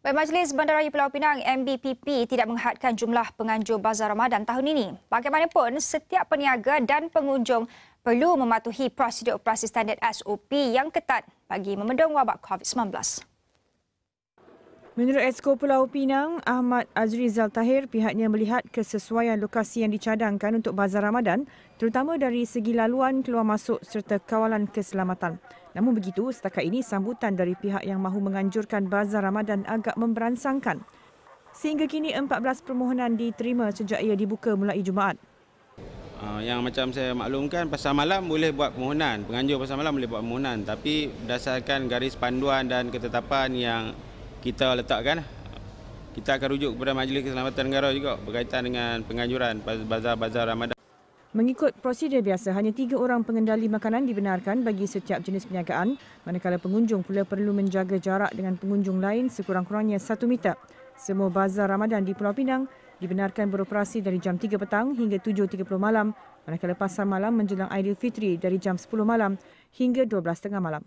Majlis Bandaraya Pulau Pinang MBPP tidak menghadkan jumlah penganjur Bazar Ramadan tahun ini. Bagaimanapun, setiap peniaga dan pengunjung perlu mematuhi prosedur operasi standard SOP yang ketat bagi memendung wabak COVID-19. Menurut Esko Pulau Pinang, Ahmad Azrizal Tahir, pihaknya melihat kesesuaian lokasi yang dicadangkan untuk Bazar Ramadan terutama dari segi laluan keluar masuk serta kawalan keselamatan. Namun begitu, setakat ini sambutan dari pihak yang mahu menganjurkan bazar Ramadan agak memberansangkan. Sehingga kini 14 permohonan diterima sejak ia dibuka mulai Jumaat. Uh, yang macam saya maklumkan, pasal malam boleh buat permohonan. Penganjur pasal malam boleh buat permohonan. Tapi berdasarkan garis panduan dan ketetapan yang kita letakkan, kita akan rujuk kepada Majlis Keselamatan Negara juga berkaitan dengan penganjuran bazar-bazar Ramadan. Mengikut prosedur biasa, hanya tiga orang pengendali makanan dibenarkan bagi setiap jenis perniagaan, manakala pengunjung pula perlu menjaga jarak dengan pengunjung lain sekurang-kurangnya satu meter. Semua bazar Ramadan di Pulau Pinang dibenarkan beroperasi dari jam 3 petang hingga 7.30 malam, manakala pasar malam menjelang Aidilfitri dari jam 10 malam hingga 12.30 malam.